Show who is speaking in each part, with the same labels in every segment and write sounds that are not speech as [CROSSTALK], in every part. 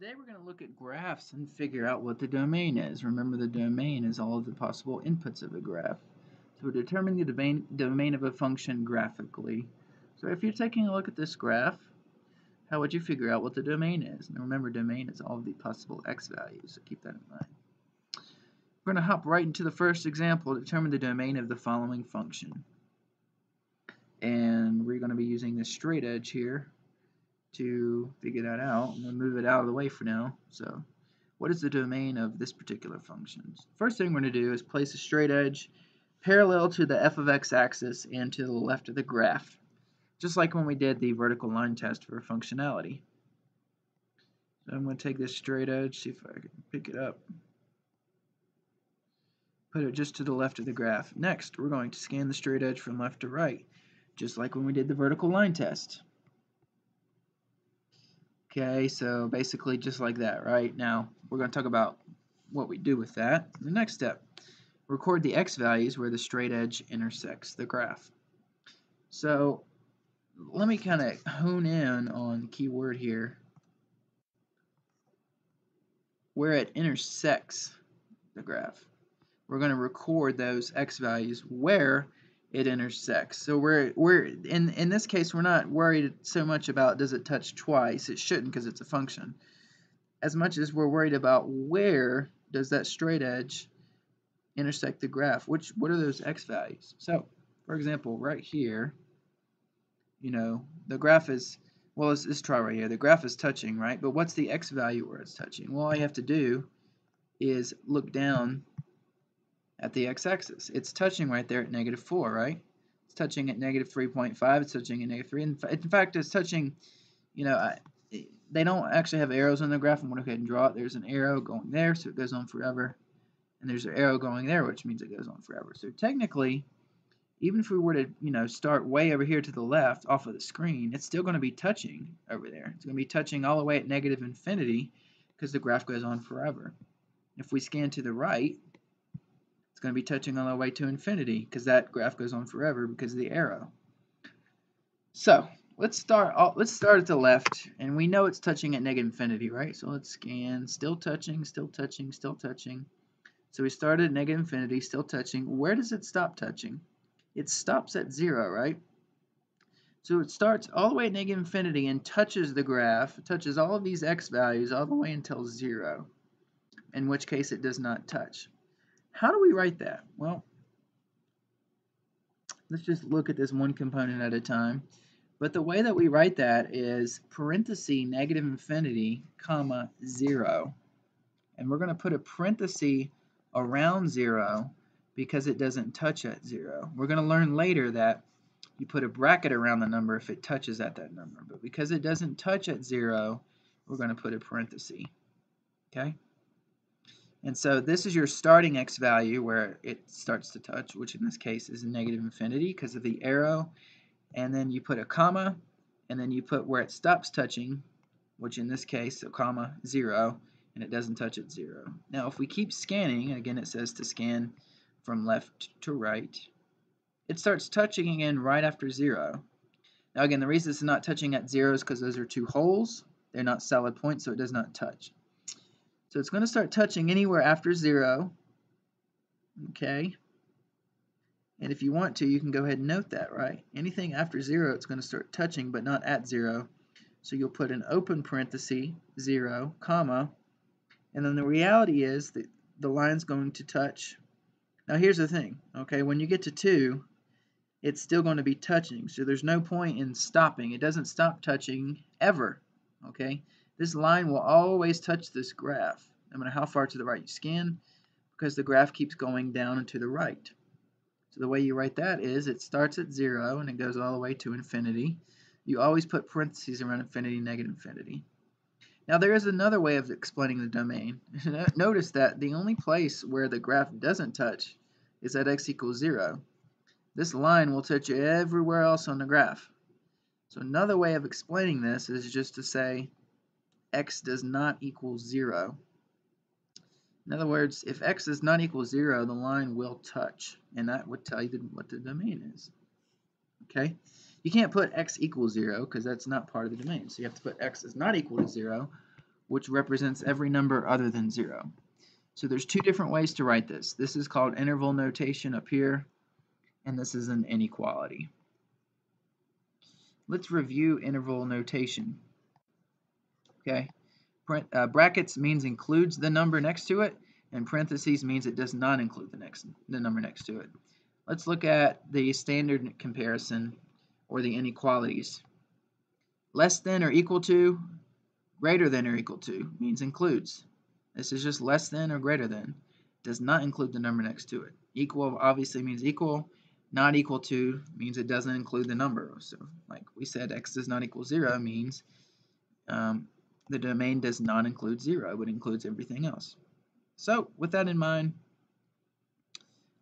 Speaker 1: Today we're going to look at graphs and figure out what the domain is. Remember the domain is all of the possible inputs of a graph. So we're determining the domain, domain of a function graphically. So if you're taking a look at this graph, how would you figure out what the domain is? Now remember domain is all of the possible x values, so keep that in mind. We're going to hop right into the first example, determine the domain of the following function. And we're going to be using this straight edge here to figure that out. I'm going to move it out of the way for now. So what is the domain of this particular function? First thing we're going to do is place a straight edge parallel to the f of x axis and to the left of the graph, just like when we did the vertical line test for functionality. So I'm going to take this straight edge, see if I can pick it up. Put it just to the left of the graph. Next, we're going to scan the straight edge from left to right, just like when we did the vertical line test. Okay, so basically just like that, right? Now, we're going to talk about what we do with that. The next step, record the x values where the straight edge intersects the graph. So, let me kind of hone in on the key word here, where it intersects the graph. We're going to record those x values where it intersects. So we're we're in in this case we're not worried so much about does it touch twice. It shouldn't because it's a function. As much as we're worried about where does that straight edge intersect the graph. Which what are those x values? So for example, right here, you know, the graph is well, let's, try right here. The graph is touching, right? But what's the x value where it's touching? Well, all you have to do is look down at the x-axis. It's touching right there at negative 4, right? It's touching at negative 3.5. It's touching at negative 3. In, in fact, it's touching, you know, I, they don't actually have arrows on the graph. I'm going to go ahead and draw it. There's an arrow going there, so it goes on forever. And there's an arrow going there, which means it goes on forever. So technically, even if we were to, you know, start way over here to the left off of the screen, it's still going to be touching over there. It's going to be touching all the way at negative infinity because the graph goes on forever. If we scan to the right, going to be touching all the way to infinity because that graph goes on forever because of the arrow. So let's start. Let's start at the left, and we know it's touching at negative infinity, right? So let's scan. Still touching. Still touching. Still touching. So we started at negative infinity, still touching. Where does it stop touching? It stops at zero, right? So it starts all the way at negative infinity and touches the graph, touches all of these x values all the way until zero, in which case it does not touch. How do we write that? Well, let's just look at this one component at a time. But the way that we write that is parenthesis negative infinity, comma, 0. And we're going to put a parenthesis around 0 because it doesn't touch at 0. We're going to learn later that you put a bracket around the number if it touches at that number. But because it doesn't touch at 0, we're going to put a parenthesis. Okay? And so this is your starting x value where it starts to touch, which in this case is negative infinity because of the arrow. And then you put a comma, and then you put where it stops touching, which in this case, a comma, 0, and it doesn't touch at 0. Now if we keep scanning, again it says to scan from left to right, it starts touching again right after 0. Now again, the reason it's not touching at 0 is because those are two holes. They're not solid points, so it does not touch. So it's going to start touching anywhere after 0. Okay. And if you want to, you can go ahead and note that, right? Anything after 0, it's going to start touching, but not at 0. So you'll put an open parenthesis, 0, comma, and then the reality is that the line's going to touch. Now here's the thing, okay? When you get to 2, it's still going to be touching. So there's no point in stopping. It doesn't stop touching ever, okay? This line will always touch this graph, no matter how far to the right you scan, because the graph keeps going down and to the right. So the way you write that is it starts at 0 and it goes all the way to infinity. You always put parentheses around infinity, negative infinity. Now there is another way of explaining the domain. [LAUGHS] Notice that the only place where the graph doesn't touch is at x equals 0. This line will touch everywhere else on the graph. So another way of explaining this is just to say x does not equal 0. In other words, if x is not equal to 0, the line will touch, and that would tell you what the domain is. Okay? You can't put x equals 0 because that's not part of the domain. So you have to put x is not equal to 0, which represents every number other than 0. So there's two different ways to write this. This is called interval notation up here, and this is an inequality. Let's review interval notation. Okay, uh, brackets means includes the number next to it, and parentheses means it does not include the next the number next to it. Let's look at the standard comparison or the inequalities. Less than or equal to, greater than or equal to means includes. This is just less than or greater than. Does not include the number next to it. Equal obviously means equal. Not equal to means it doesn't include the number. So like we said, x does not equal 0 means um, the domain does not include 0. It includes everything else. So with that in mind,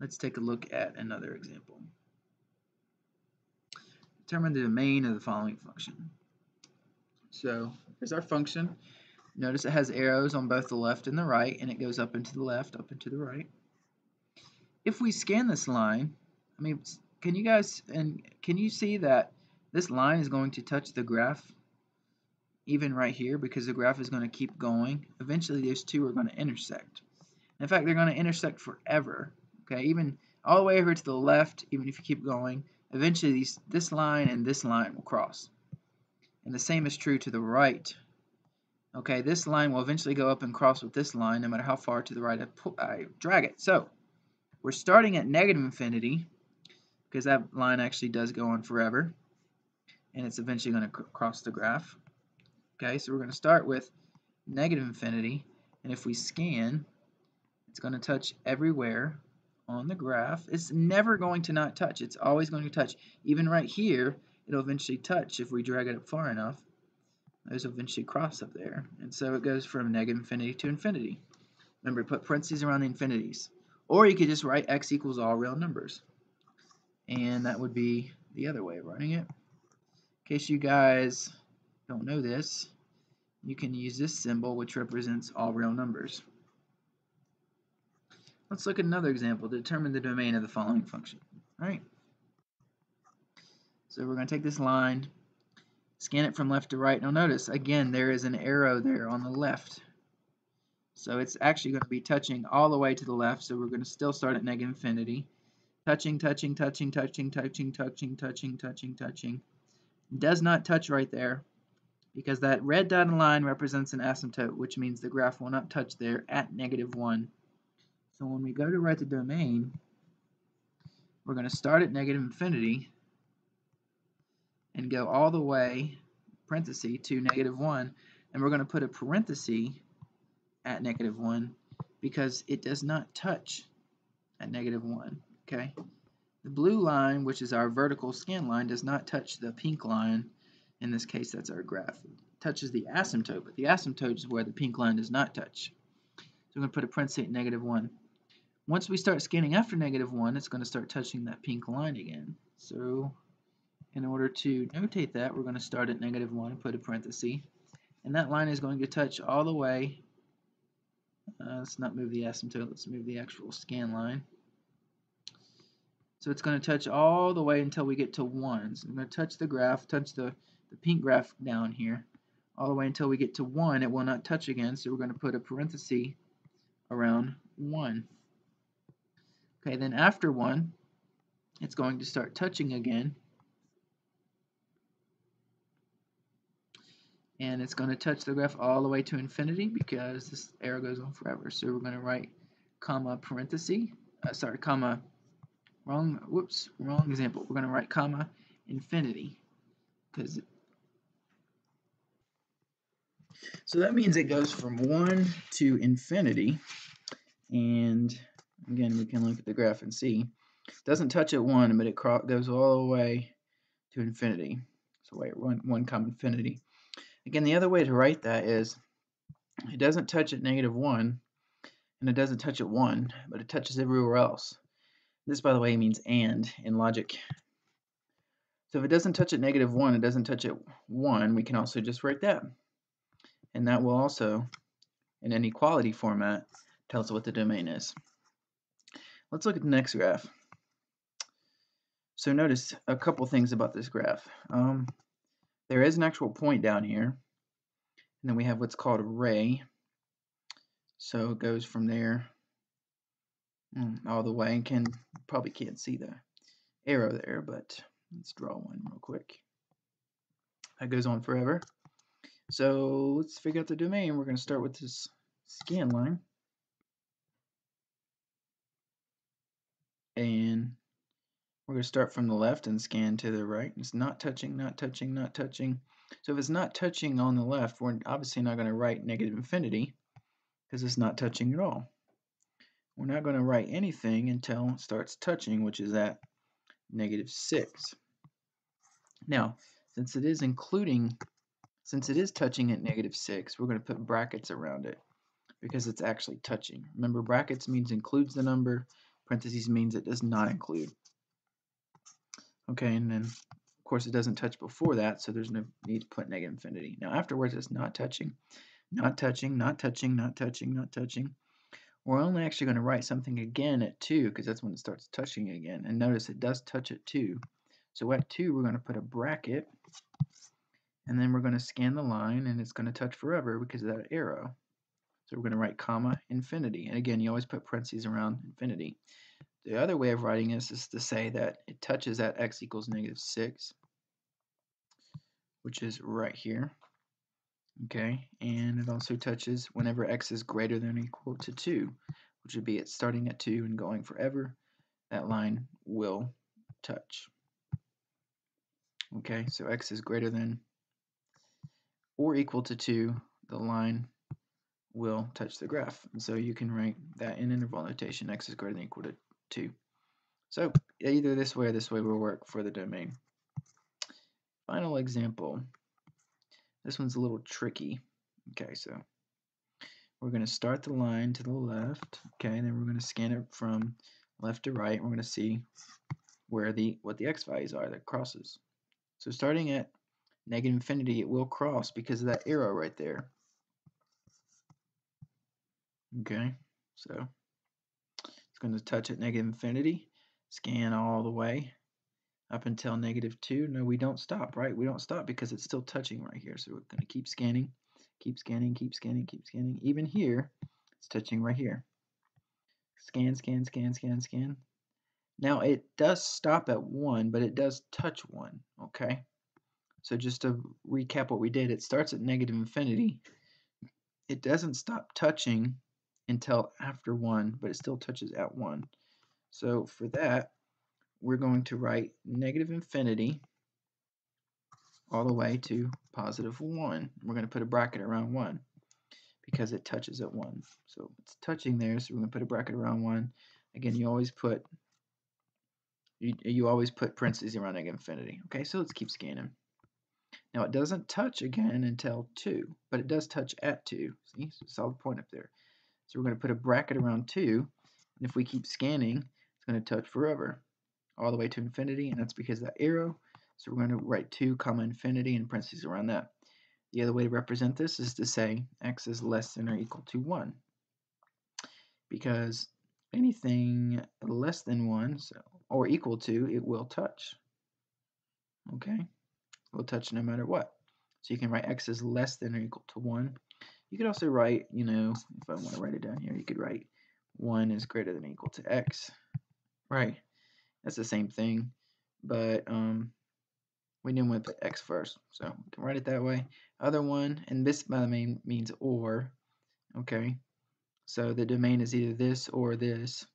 Speaker 1: let's take a look at another example. Determine the domain of the following function. So here's our function. Notice it has arrows on both the left and the right, and it goes up and to the left, up and to the right. If we scan this line, I mean, can you guys, and can you see that this line is going to touch the graph even right here because the graph is going to keep going. Eventually those two are going to intersect. In fact, they're going to intersect forever. Okay, even all the way over to the left, even if you keep going, eventually these, this line and this line will cross. And the same is true to the right. Okay, this line will eventually go up and cross with this line no matter how far to the right I, I drag it. So, we're starting at negative infinity because that line actually does go on forever. And it's eventually going to cross the graph. Okay, so we're going to start with negative infinity, and if we scan, it's going to touch everywhere on the graph. It's never going to not touch. It's always going to touch. Even right here, it'll eventually touch if we drag it up far enough. Will eventually cross up there. And so it goes from negative infinity to infinity. Remember, put parentheses around the infinities. Or you could just write x equals all real numbers. And that would be the other way of writing it. In case you guys don't know this, you can use this symbol which represents all real numbers. Let's look at another example to determine the domain of the following function. All right. So we're going to take this line, scan it from left to right. Now notice, again, there is an arrow there on the left. So it's actually going to be touching all the way to the left, so we're going to still start at negative infinity. Touching, touching, touching, touching, touching, touching, touching, touching, touching. Does not touch right there because that red dotted line represents an asymptote, which means the graph will not touch there at negative 1. So when we go to write the domain, we're going to start at negative infinity and go all the way, parenthesis, to negative 1, and we're going to put a parenthesis at negative 1 because it does not touch at negative 1, okay? The blue line, which is our vertical scan line, does not touch the pink line in this case, that's our graph. It touches the asymptote, but the asymptote is where the pink line does not touch. So I'm going to put a parenthesis at negative 1. Once we start scanning after negative 1, it's going to start touching that pink line again. So in order to notate that, we're going to start at negative 1 and put a parenthesis. And that line is going to touch all the way. Uh, let's not move the asymptote, let's move the actual scan line. So it's going to touch all the way until we get to 1. So I'm going to touch the graph, touch the the pink graph down here all the way until we get to 1 it will not touch again. So we're going to put a parenthesis around 1 okay then after 1 it's going to start touching again. And it's going to touch the graph all the way to infinity because this arrow goes on forever. So we're going to write comma parenthesis uh, sorry comma wrong whoops wrong example. We're going to write comma infinity because so that means it goes from 1 to infinity. And again, we can look at the graph and see. It doesn't touch at 1, but it goes all the way to infinity. So wait, 1, one comma infinity. Again, the other way to write that is it doesn't touch at negative 1, and it doesn't touch at 1, but it touches everywhere else. This, by the way, means and in logic. So if it doesn't touch at negative 1, it doesn't touch at 1, we can also just write that and that will also, in an equality format, tell us what the domain is. Let's look at the next graph. So notice a couple things about this graph. Um, there is an actual point down here, And then we have what's called a ray. So it goes from there mm, all the way and can probably can't see the arrow there, but let's draw one real quick. That goes on forever. So let's figure out the domain. We're going to start with this scan line. And we're going to start from the left and scan to the right. It's not touching, not touching, not touching. So if it's not touching on the left, we're obviously not going to write negative infinity because it's not touching at all. We're not going to write anything until it starts touching, which is at negative 6. Now, since it is including, since it is touching at negative 6, we're going to put brackets around it because it's actually touching. Remember, brackets means includes the number, parentheses means it does not include. Okay, and then, of course, it doesn't touch before that, so there's no need to put negative infinity. Now, afterwards, it's not touching, not touching, not touching, not touching, not touching. We're only actually going to write something again at 2 because that's when it starts touching again. And notice it does touch at 2. So at 2, we're going to put a bracket. And then we're going to scan the line, and it's going to touch forever because of that arrow. So we're going to write comma infinity. And again, you always put parentheses around infinity. The other way of writing this is to say that it touches at x equals negative 6, which is right here. Okay, and it also touches whenever x is greater than or equal to 2, which would be it starting at 2 and going forever. That line will touch. Okay, so x is greater than or equal to 2, the line will touch the graph. And so you can write that in interval notation, x is greater than or equal to 2. So either this way or this way will work for the domain. Final example. This one's a little tricky. Okay, so we're going to start the line to the left. Okay, and then we're going to scan it from left to right. We're going to see where the what the x values are that crosses. So starting at negative infinity, it will cross because of that arrow right there. Okay, so it's going to touch at negative infinity, scan all the way up until negative 2. No, we don't stop, right? We don't stop because it's still touching right here. So we're going to keep scanning, keep scanning, keep scanning, keep scanning. Even here, it's touching right here. Scan, scan, scan, scan, scan. Now it does stop at 1, but it does touch 1, okay? So just to recap what we did, it starts at negative infinity. It doesn't stop touching until after 1, but it still touches at 1. So for that, we're going to write negative infinity all the way to positive 1. We're going to put a bracket around 1 because it touches at 1. So it's touching there, so we're going to put a bracket around 1. Again, you always put you, you always put parentheses around negative infinity. Okay, so let's keep scanning. Now it doesn't touch again until 2, but it does touch at 2. See, so solid point up there. So we're going to put a bracket around 2, and if we keep scanning, it's going to touch forever all the way to infinity, and that's because that arrow. So we're going to write 2 comma infinity and parentheses around that. The other way to represent this is to say x is less than or equal to 1. Because anything less than 1 so, or equal to, it will touch. Okay? Will touch no matter what. So you can write x is less than or equal to 1. You could also write, you know, if I want to write it down here, you could write 1 is greater than or equal to x. Right? That's the same thing, but um, we didn't want to put x first, so we can write it that way. Other one, and this by the way means or, okay? So the domain is either this or this,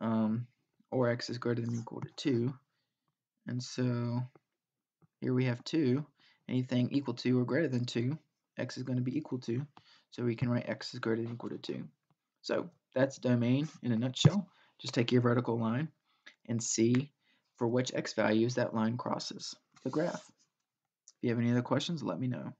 Speaker 1: um, or x is greater than or equal to 2. And so here we have 2. Anything equal to or greater than 2, x is going to be equal to. So we can write x is greater than or equal to 2. So that's domain in a nutshell. Just take your vertical line and see for which x values that line crosses the graph. If you have any other questions, let me know.